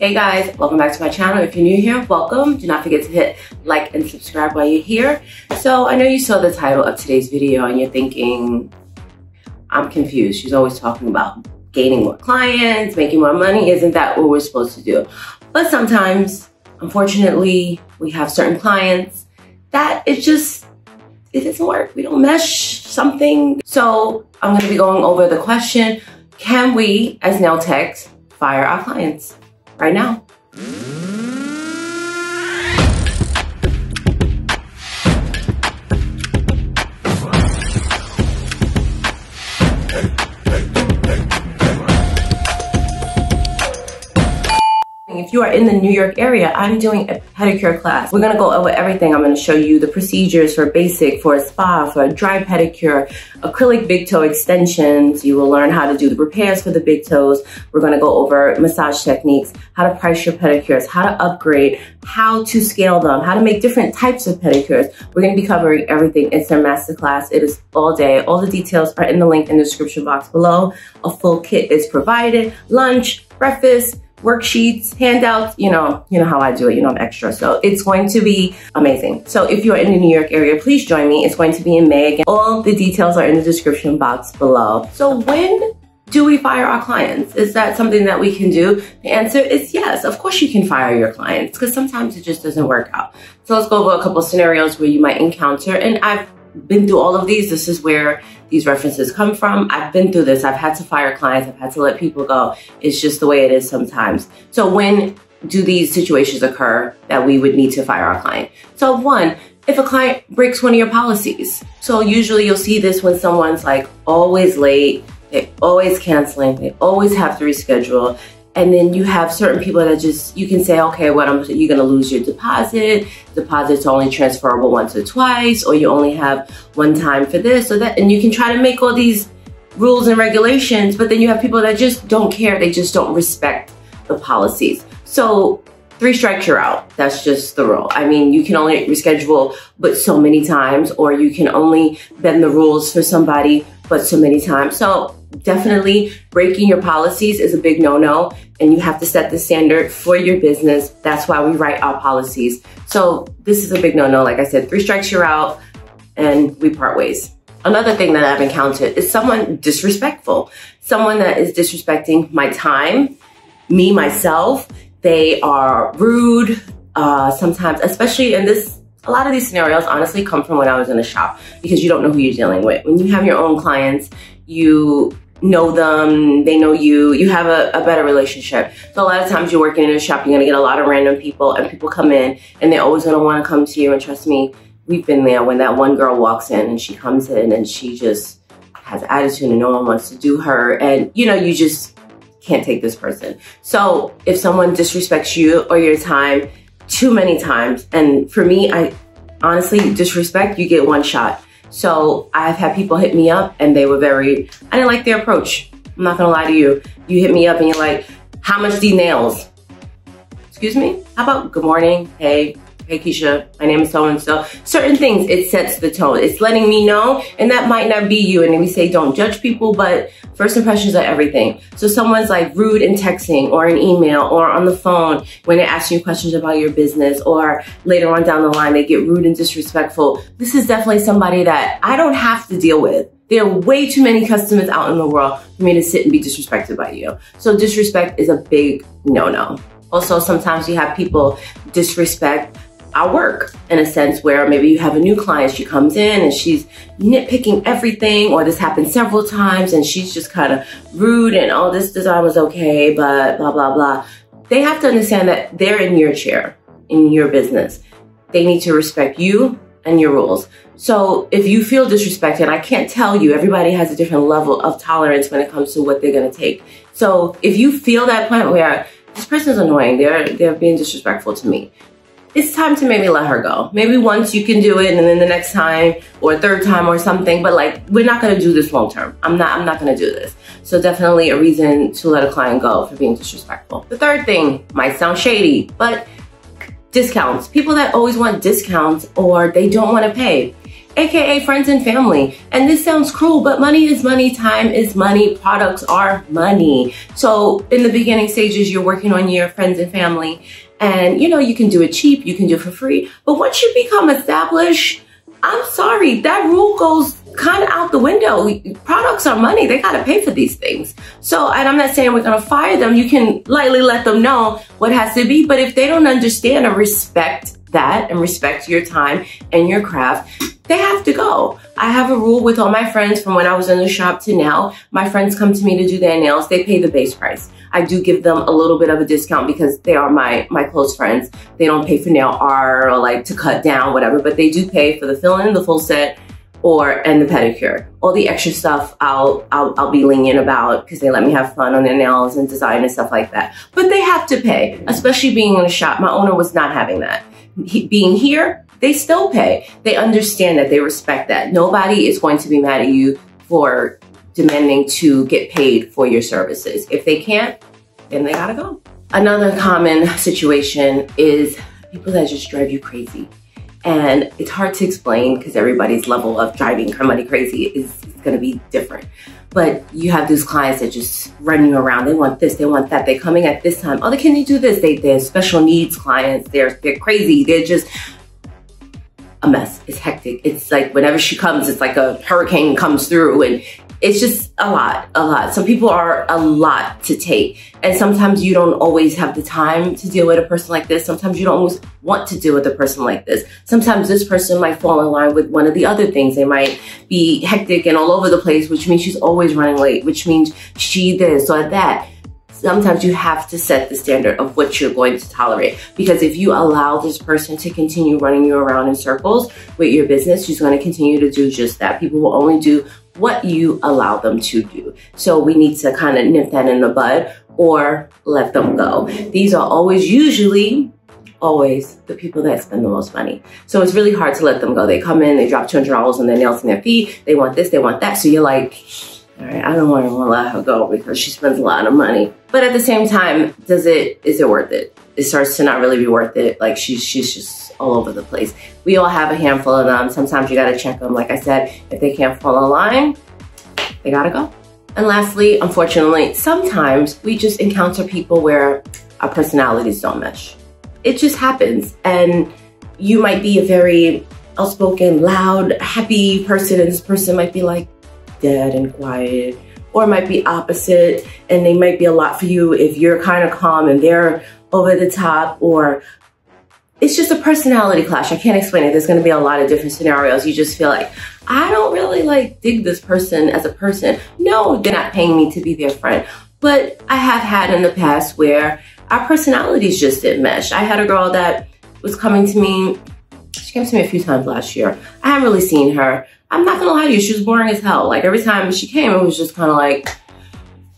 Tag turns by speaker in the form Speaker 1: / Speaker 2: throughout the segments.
Speaker 1: Hey guys, welcome back to my channel. If you're new here, welcome. Do not forget to hit like and subscribe while you're here. So I know you saw the title of today's video and you're thinking, I'm confused. She's always talking about gaining more clients, making more money. Isn't that what we're supposed to do? But sometimes, unfortunately, we have certain clients that it just, it doesn't work. We don't mesh something. So I'm gonna be going over the question, can we, as nail techs, fire our clients? Right now. You are in the New York area, I'm doing a pedicure class. We're gonna go over everything. I'm gonna show you the procedures for basic, for a spa, for a dry pedicure, acrylic big toe extensions. You will learn how to do the repairs for the big toes. We're gonna go over massage techniques, how to price your pedicures, how to upgrade, how to scale them, how to make different types of pedicures. We're gonna be covering everything. It's a masterclass. It is all day. All the details are in the link in the description box below. A full kit is provided. Lunch, breakfast, worksheets, handouts, you know, you know how I do it, you know, I'm extra. So it's going to be amazing. So if you're in the New York area, please join me. It's going to be in May again. All the details are in the description box below. So when do we fire our clients? Is that something that we can do? The answer is yes. Of course you can fire your clients because sometimes it just doesn't work out. So let's go over a couple scenarios where you might encounter, and I've been through all of these. This is where these references come from. I've been through this. I've had to fire clients. I've had to let people go. It's just the way it is sometimes. So when do these situations occur that we would need to fire our client? So one, if a client breaks one of your policies. So usually you'll see this when someone's like always late, they always canceling, they always have to reschedule, and then you have certain people that just, you can say, okay, what I'm, you're going to lose your deposit. Deposit's only transferable once or twice, or you only have one time for this or that. And you can try to make all these rules and regulations, but then you have people that just don't care. They just don't respect the policies. So three strikes, you're out. That's just the rule. I mean, you can only reschedule but so many times, or you can only bend the rules for somebody but so many times. So definitely breaking your policies is a big no-no and you have to set the standard for your business. That's why we write our policies. So this is a big no-no. Like I said, three strikes, you're out and we part ways. Another thing that I've encountered is someone disrespectful. Someone that is disrespecting my time, me, myself. They are rude, uh, sometimes, especially in this a lot of these scenarios honestly come from when I was in a shop because you don't know who you're dealing with. When you have your own clients, you know them, they know you, you have a, a, better relationship. So a lot of times you're working in a shop, you're gonna get a lot of random people and people come in and they're always gonna wanna come to you and trust me, we've been there when that one girl walks in and she comes in and she just has attitude and no one wants to do her and you know, you just can't take this person. So if someone disrespects you or your time too many times, and for me, I honestly, disrespect, you get one shot. So I've had people hit me up and they were very, I didn't like their approach. I'm not gonna lie to you. You hit me up and you're like, how much do nails? Excuse me? How about good morning? Hey, hey Keisha, my name is so-and-so. Certain things, it sets the tone. It's letting me know, and that might not be you. And we say don't judge people, but first impressions are everything. So someone's like rude in texting or an email or on the phone when they're asking you questions about your business or later on down the line, they get rude and disrespectful. This is definitely somebody that I don't have to deal with. There are way too many customers out in the world for me to sit and be disrespected by you. So disrespect is a big no-no. Also, sometimes you have people disrespect our work in a sense where maybe you have a new client, she comes in and she's nitpicking everything, or this happened several times and she's just kind of rude and oh, this design was okay, but blah, blah, blah. They have to understand that they're in your chair, in your business. They need to respect you and your rules. So if you feel disrespected, I can't tell you, everybody has a different level of tolerance when it comes to what they're gonna take. So if you feel that point where this person's annoying, they're, they're being disrespectful to me, it's time to maybe let her go. Maybe once you can do it and then the next time or third time or something, but like we're not gonna do this long term. I'm not I'm not gonna do this. So definitely a reason to let a client go for being disrespectful. The third thing might sound shady, but discounts. People that always want discounts or they don't want to pay. Aka friends and family. And this sounds cruel, but money is money, time is money, products are money. So in the beginning stages, you're working on your friends and family and you know, you can do it cheap, you can do it for free. But once you become established, I'm sorry, that rule goes kind of out the window. Products are money. They got to pay for these things. So, and I'm not saying we're going to fire them. You can lightly let them know what has to be. But if they don't understand or respect that and respect your time and your craft, they have to go. I have a rule with all my friends from when I was in the shop to now. My friends come to me to do their nails. They pay the base price. I do give them a little bit of a discount because they are my, my close friends. They don't pay for nail art or like to cut down, whatever, but they do pay for the fill-in, the full set, or and the pedicure. All the extra stuff I'll I'll, I'll be lenient about because they let me have fun on their nails and design and stuff like that. But they have to pay, especially being in a shop. My owner was not having that. Being here, they still pay. They understand that. They respect that. Nobody is going to be mad at you for demanding to get paid for your services. If they can't, then they gotta go. Another common situation is people that just drive you crazy. And it's hard to explain because everybody's level of driving somebody crazy is, is gonna be different. But you have these clients that just run you around. They want this, they want that. They're coming at this time. Oh, they can you do this? They, they're special needs clients. They're, they're crazy. They're just a mess. It's hectic. It's like whenever she comes, it's like a hurricane comes through and it's just a lot, a lot. Some people are a lot to take. And sometimes you don't always have the time to deal with a person like this. Sometimes you don't always want to deal with a person like this. Sometimes this person might fall in line with one of the other things. They might be hectic and all over the place, which means she's always running late, which means she this or that sometimes you have to set the standard of what you're going to tolerate. Because if you allow this person to continue running you around in circles with your business, she's going to continue to do just that. People will only do what you allow them to do. So we need to kind of nip that in the bud or let them go. These are always usually always the people that spend the most money. So it's really hard to let them go. They come in, they drop $200 on their nails and their feet. They want this, they want that. So you're like, all right, I don't want to let her go because she spends a lot of money. But at the same time, does it, is it worth it? It starts to not really be worth it. Like she's, she's just all over the place. We all have a handful of them. Sometimes you gotta check them. Like I said, if they can't fall in line, they gotta go. And lastly, unfortunately, sometimes we just encounter people where our personalities don't mesh. It just happens. And you might be a very outspoken, loud, happy person, and this person might be like dead and quiet. Or might be opposite, and they might be a lot for you if you're kind of calm and they're over the top, or it's just a personality clash. I can't explain it. There's going to be a lot of different scenarios. You just feel like, I don't really like dig this person as a person. No, they're not paying me to be their friend. But I have had in the past where our personalities just didn't mesh. I had a girl that was coming to me. She came to me a few times last year. I haven't really seen her. I'm not gonna lie to you, she was boring as hell. Like every time she came, it was just kind of like,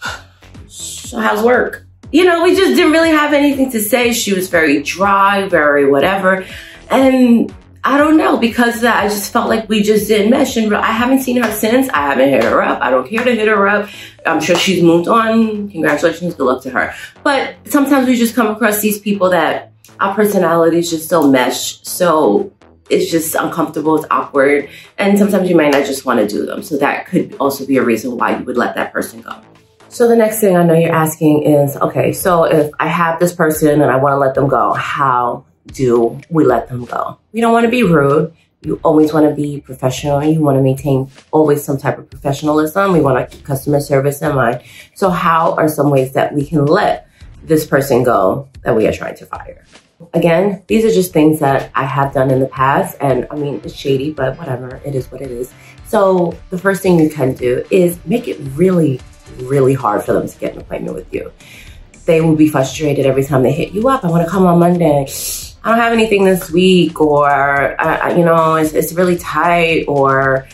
Speaker 1: so how's work? You know, we just didn't really have anything to say. She was very dry, very whatever. And I don't know, because that, I just felt like we just didn't mesh. And I haven't seen her since. I haven't hit her up. I don't care to hit her up. I'm sure she's moved on. Congratulations, good luck to her. But sometimes we just come across these people that our personalities just don't mesh. So it's just uncomfortable, it's awkward. And sometimes you might not just want to do them. So that could also be a reason why you would let that person go. So the next thing I know you're asking is, okay, so if I have this person and I want to let them go, how do we let them go? We don't want to be rude. You always want to be professional. You want to maintain always some type of professionalism. We want to keep customer service in mind. So how are some ways that we can let this person go that we are trying to fire? Again, these are just things that I have done in the past. And I mean, it's shady, but whatever. It is what it is. So the first thing you can do is make it really really hard for them to get an appointment with you. They will be frustrated every time they hit you up. I want to come on Monday. I don't have anything this week, or you know, it's, it's really tight, or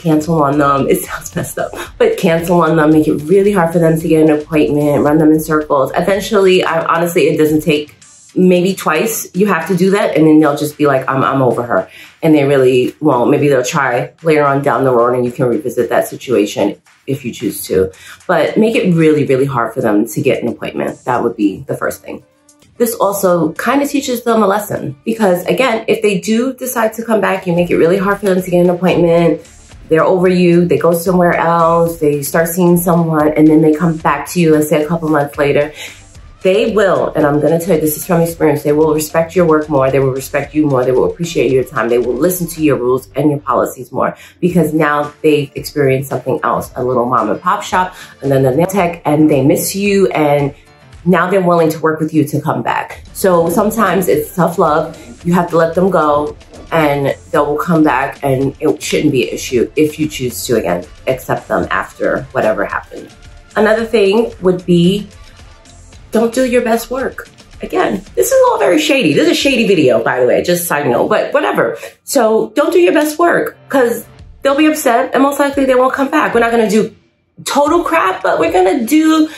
Speaker 1: cancel on them. It sounds messed up, but cancel on them, make it really hard for them to get an appointment, run them in circles. Eventually, I, honestly, it doesn't take maybe twice you have to do that and then they'll just be like I'm, I'm over her and they really won't maybe they'll try later on down the road and you can revisit that situation if you choose to. But make it really, really hard for them to get an appointment. That would be the first thing. this also kind of teaches them a lesson because again, if they do decide to come back, you make it really hard for them to get an appointment. They're over you, they go somewhere else, they start seeing someone, and then they come back to you, let's say a couple months later. They will, and I'm gonna tell you this is from experience, they will respect your work more, they will respect you more, they will appreciate your time, they will listen to your rules and your policies more because now they've experienced something else, a little mom and pop shop, and then the nail tech, and they miss you, and now they're willing to work with you to come back. So sometimes it's tough love. You have to let them go and they will come back and it shouldn't be an issue if you choose to again accept them after whatever happened. Another thing would be don't do your best work. Again, this is all very shady. This is a shady video, by the way, just side note, but whatever. So don't do your best work because they'll be upset and most likely they won't come back. We're not going to do total crap, but we're going to do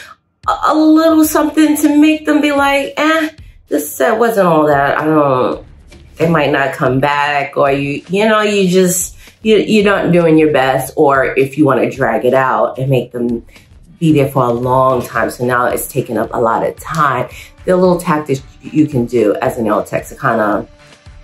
Speaker 1: a little something to make them be like, eh, this set wasn't all that. I don't, they might not come back or you, you know, you just, you, you're not doing your best. Or if you want to drag it out and make them be there for a long time. So now it's taking up a lot of time. Are little tactics you can do as a nail tech to kind of,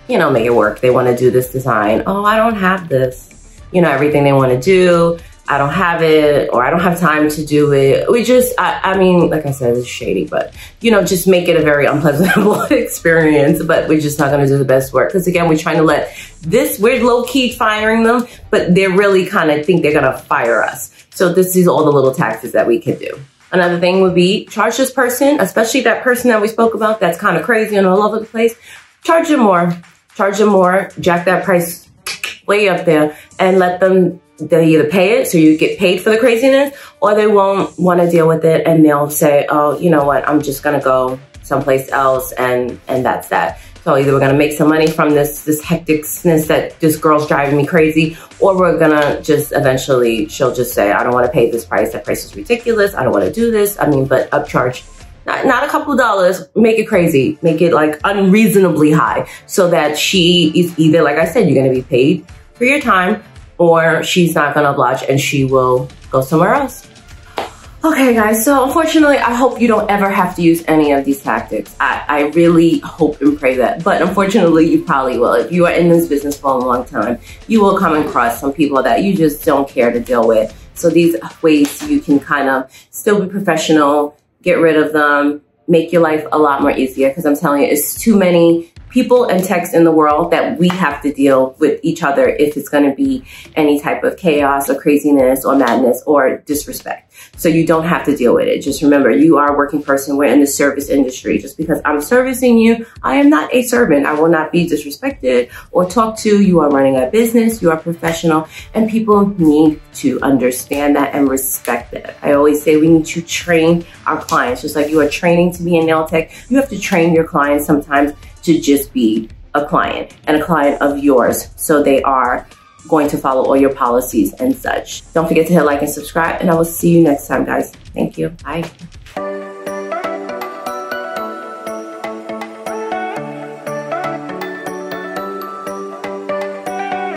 Speaker 1: you know, make it work. They want to do this design. Oh, I don't have this. You know, everything they want to do I don't have it or I don't have time to do it. We just, I, I mean, like I said, it's shady, but you know, just make it a very unpleasant experience, but we're just not going to do the best work. Cause again, we're trying to let this, we're low key firing them, but they really kind of think they're going to fire us. So this is all the little taxes that we can do. Another thing would be charge this person, especially that person that we spoke about that's kind of crazy and all over the place. Charge them more, charge them more, jack that price way up there and let them they either pay it so you get paid for the craziness or they won't want to deal with it and they'll say oh you know what i'm just gonna go someplace else and and that's that so either we're gonna make some money from this this hecticness that this girl's driving me crazy or we're gonna just eventually she'll just say i don't want to pay this price. That price is ridiculous. I don't want to do this. I mean but upcharge not, not a couple dollars, make it crazy, make it like unreasonably high so that she is either, like I said, you're gonna be paid for your time or she's not gonna oblige and she will go somewhere else. Okay guys, so unfortunately, I hope you don't ever have to use any of these tactics. I, I really hope and pray that, but unfortunately you probably will. If you are in this business for a long time, you will come across some people that you just don't care to deal with. So these ways you can kind of still be professional, get rid of them, make your life a lot more easier because I'm telling you, it's too many people and text in the world that we have to deal with each other if it's going to be any type of chaos or craziness or madness or disrespect. So you don't have to deal with it. Just remember, you are a working person. We're in the service industry. Just because I'm servicing you, I am not a servant. I will not be disrespected or talked to. You are running a business. You are professional and people need to understand that and respect that. I always say we need to train our clients, just like you are training to be a nail tech. You have to train your clients sometimes to just be a client and a client of yours. So they are going to follow all your policies and such. Don't forget to hit like and subscribe and I will see you next time guys. Thank you. Bye.